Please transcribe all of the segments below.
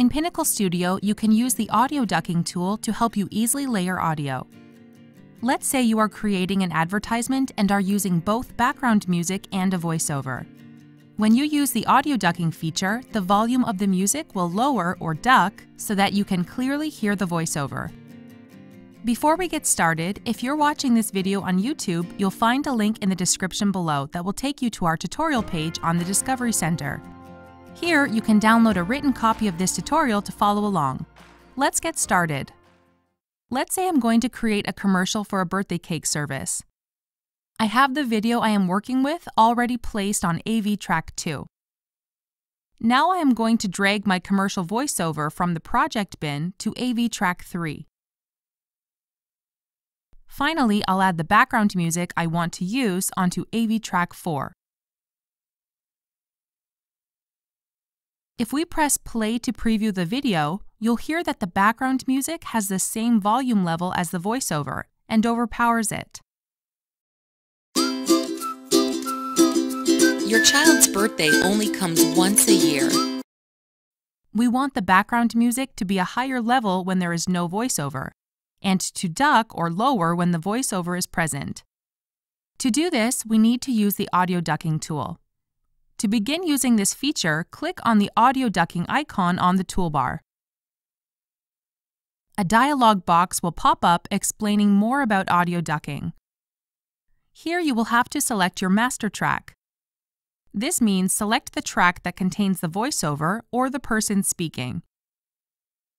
In Pinnacle Studio, you can use the audio ducking tool to help you easily layer audio. Let's say you are creating an advertisement and are using both background music and a voiceover. When you use the audio ducking feature, the volume of the music will lower or duck so that you can clearly hear the voiceover. Before we get started, if you're watching this video on YouTube, you'll find a link in the description below that will take you to our tutorial page on the Discovery Center. Here, you can download a written copy of this tutorial to follow along. Let's get started. Let's say I'm going to create a commercial for a birthday cake service. I have the video I am working with already placed on AV Track 2. Now I am going to drag my commercial voiceover from the project bin to AV Track 3. Finally, I'll add the background music I want to use onto AV Track 4. If we press play to preview the video, you'll hear that the background music has the same volume level as the voiceover and overpowers it. Your child's birthday only comes once a year. We want the background music to be a higher level when there is no voiceover, and to duck or lower when the voiceover is present. To do this, we need to use the audio ducking tool. To begin using this feature, click on the audio ducking icon on the toolbar. A dialog box will pop up explaining more about audio ducking. Here you will have to select your master track. This means select the track that contains the voiceover or the person speaking.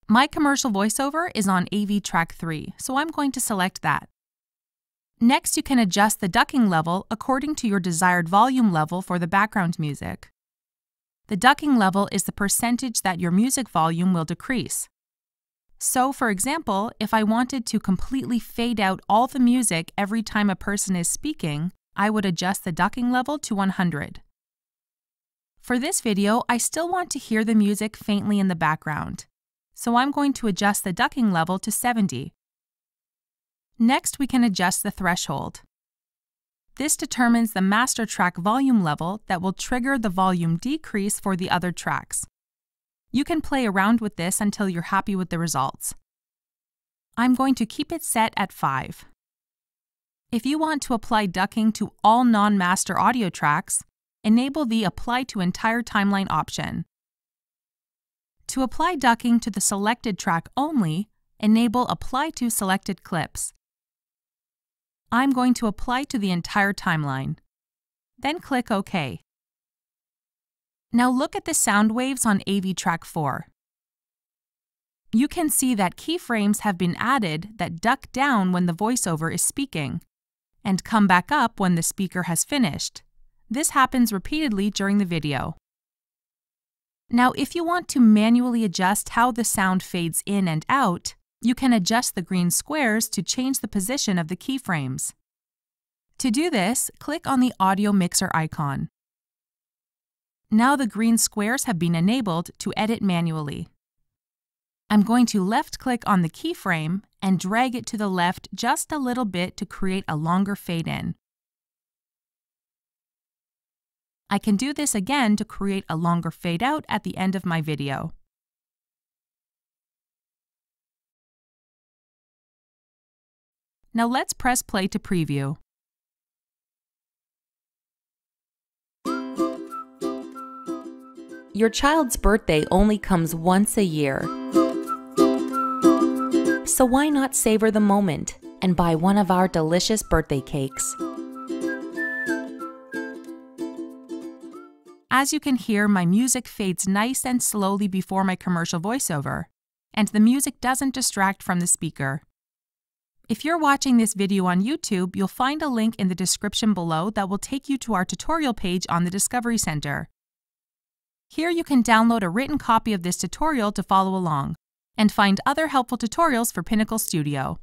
My commercial voiceover is on AV track 3, so I'm going to select that. Next, you can adjust the ducking level according to your desired volume level for the background music. The ducking level is the percentage that your music volume will decrease. So, for example, if I wanted to completely fade out all the music every time a person is speaking, I would adjust the ducking level to 100. For this video, I still want to hear the music faintly in the background, so I'm going to adjust the ducking level to 70. Next, we can adjust the threshold. This determines the master track volume level that will trigger the volume decrease for the other tracks. You can play around with this until you're happy with the results. I'm going to keep it set at 5. If you want to apply ducking to all non-master audio tracks, enable the Apply to Entire Timeline option. To apply ducking to the selected track only, enable Apply to Selected Clips. I'm going to apply to the entire timeline. Then click OK. Now look at the sound waves on AV Track 4. You can see that keyframes have been added that duck down when the voiceover is speaking and come back up when the speaker has finished. This happens repeatedly during the video. Now, if you want to manually adjust how the sound fades in and out, you can adjust the green squares to change the position of the keyframes. To do this, click on the audio mixer icon. Now the green squares have been enabled to edit manually. I'm going to left-click on the keyframe and drag it to the left just a little bit to create a longer fade-in. I can do this again to create a longer fade-out at the end of my video. Now let's press play to preview. Your child's birthday only comes once a year. So why not savor the moment and buy one of our delicious birthday cakes? As you can hear, my music fades nice and slowly before my commercial voiceover, and the music doesn't distract from the speaker. If you're watching this video on YouTube, you'll find a link in the description below that will take you to our tutorial page on the Discovery Center. Here you can download a written copy of this tutorial to follow along, and find other helpful tutorials for Pinnacle Studio.